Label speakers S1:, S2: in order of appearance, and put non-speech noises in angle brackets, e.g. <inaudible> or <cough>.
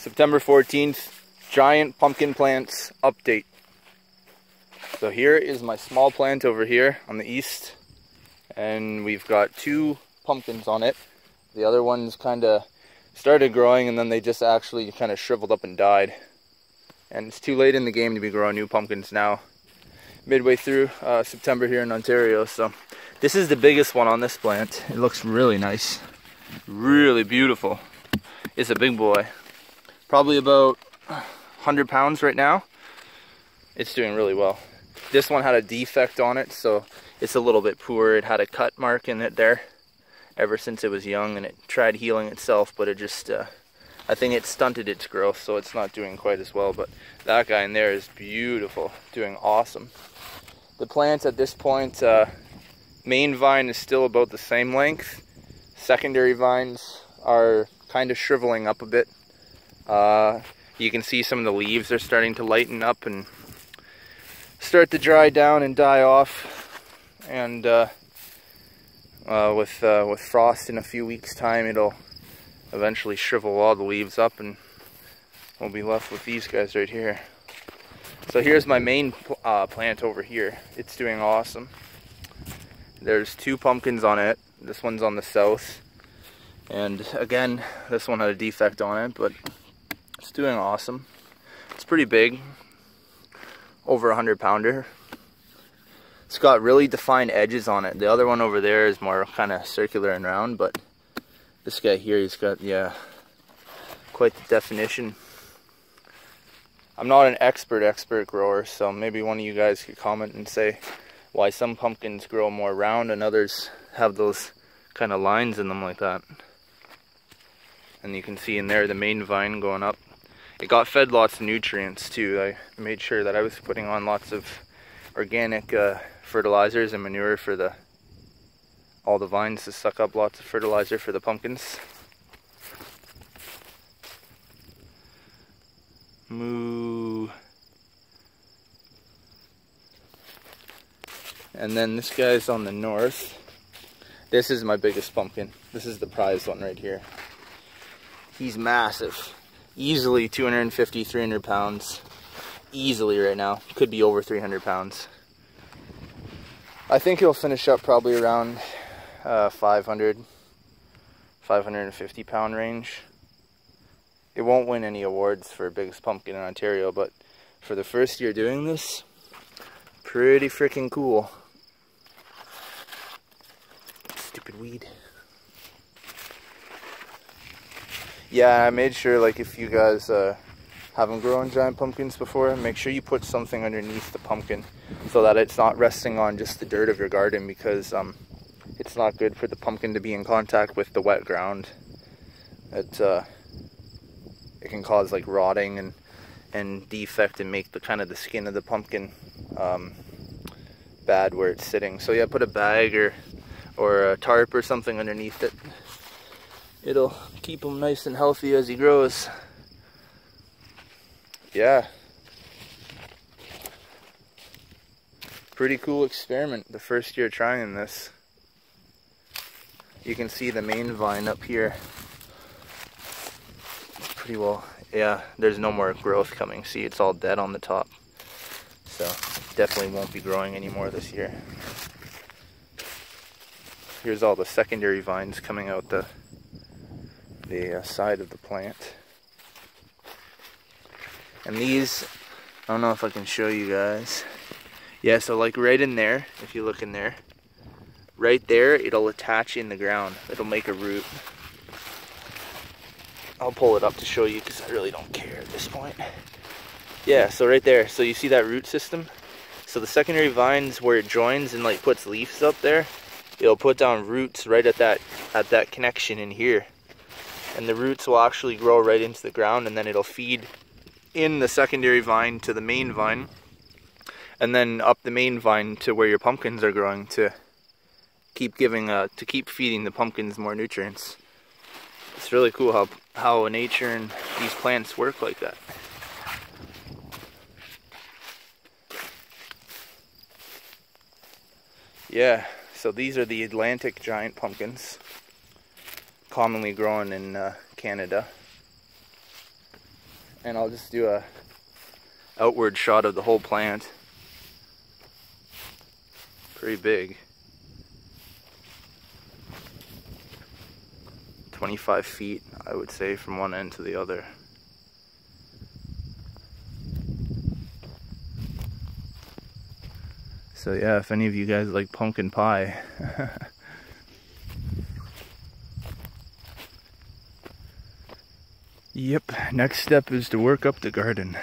S1: September 14th, giant pumpkin plants update. So here is my small plant over here on the east. And we've got two pumpkins on it. The other ones kind of started growing and then they just actually kind of shriveled up and died. And it's too late in the game to be growing new pumpkins now. Midway through uh, September here in Ontario. So this is the biggest one on this plant. It looks really nice. Really beautiful. It's a big boy probably about 100 pounds right now. It's doing really well. This one had a defect on it, so it's a little bit poor. It had a cut mark in it there ever since it was young, and it tried healing itself, but it just, uh, I think it stunted its growth, so it's not doing quite as well. But that guy in there is beautiful, doing awesome. The plants at this point, uh, main vine is still about the same length. Secondary vines are kind of shriveling up a bit uh, you can see some of the leaves are starting to lighten up and start to dry down and die off. And uh, uh, with uh, with frost in a few weeks' time, it'll eventually shrivel all the leaves up, and we'll be left with these guys right here. So here's my main uh, plant over here. It's doing awesome. There's two pumpkins on it. This one's on the south. And again, this one had a defect on it, but it's doing awesome. It's pretty big, over a 100 pounder. It's got really defined edges on it. The other one over there is more kind of circular and round, but this guy here, he's got, yeah, quite the definition. I'm not an expert expert grower, so maybe one of you guys could comment and say why some pumpkins grow more round and others have those kind of lines in them like that. And you can see in there the main vine going up it got fed lots of nutrients too. I made sure that I was putting on lots of organic uh, fertilizers and manure for the all the vines to suck up lots of fertilizer for the pumpkins. Moo. And then this guy's on the north. This is my biggest pumpkin. This is the prize one right here. He's massive easily 250, 300 pounds. Easily right now. Could be over 300 pounds. I think he'll finish up probably around uh, 500, 550 pound range. It won't win any awards for biggest pumpkin in Ontario, but for the first year doing this, pretty freaking cool. Stupid weed. Yeah, I made sure like if you guys uh, haven't grown giant pumpkins before, make sure you put something underneath the pumpkin so that it's not resting on just the dirt of your garden because um, it's not good for the pumpkin to be in contact with the wet ground. It uh, it can cause like rotting and and defect and make the kind of the skin of the pumpkin um, bad where it's sitting. So yeah, put a bag or or a tarp or something underneath it it'll keep him nice and healthy as he grows. Yeah. Pretty cool experiment the first year trying this. You can see the main vine up here. It's pretty well, yeah, there's no more growth coming. See, it's all dead on the top. So, definitely won't be growing anymore this year. Here's all the secondary vines coming out the the uh, side of the plant. And these, I don't know if I can show you guys. Yeah, so like right in there, if you look in there, right there, it'll attach in the ground. It'll make a root. I'll pull it up to show you because I really don't care at this point. Yeah, so right there. So you see that root system? So the secondary vines where it joins and like puts leaves up there, it'll put down roots right at that at that connection in here and the roots will actually grow right into the ground and then it'll feed in the secondary vine to the main vine and then up the main vine to where your pumpkins are growing to keep giving uh, to keep feeding the pumpkins more nutrients. It's really cool how how nature and these plants work like that. Yeah, so these are the Atlantic giant pumpkins commonly grown in uh, Canada. and I'll just do a outward shot of the whole plant. Pretty big. 25 feet, I would say, from one end to the other. So yeah, if any of you guys like pumpkin pie, <laughs> Yep, next step is to work up the garden.